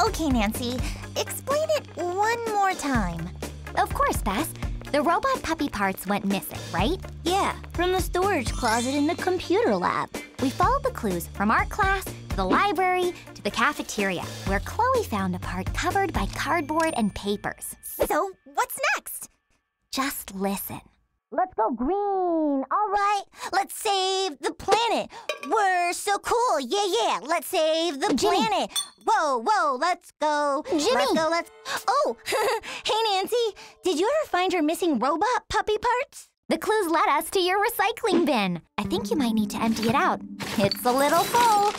Okay, Nancy, explain it one more time. Of course, Bess. The robot puppy parts went missing, right? Yeah, from the storage closet in the computer lab. We followed the clues from art class to the library to the cafeteria, where Chloe found a part covered by cardboard and papers. So, what's next? Just listen. Go green. All right, let's save the planet. We're so cool. Yeah, yeah. Let's save the Jimmy. planet. Whoa, whoa. Let's go. Jimmy. Let's go. Let's. Oh, hey Nancy. Did you ever find your missing robot puppy parts? The clues led us to your recycling bin. I think you might need to empty it out. It's a little full.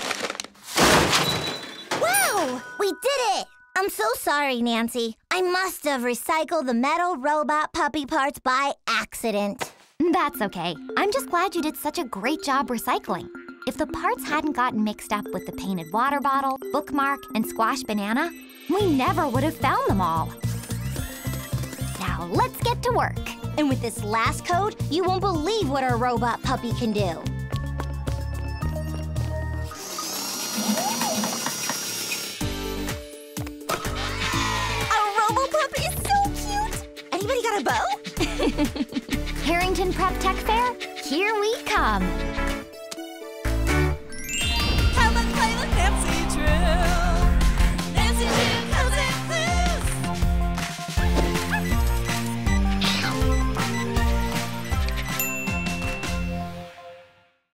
Wow, we did it. I'm so sorry, Nancy. I must have recycled the metal robot puppy parts by accident. That's okay. I'm just glad you did such a great job recycling. If the parts hadn't gotten mixed up with the painted water bottle, bookmark, and squash banana, we never would have found them all. Now let's get to work. And with this last code, you won't believe what our robot puppy can do. Bow? Harrington Prep Tech Fair, here we come.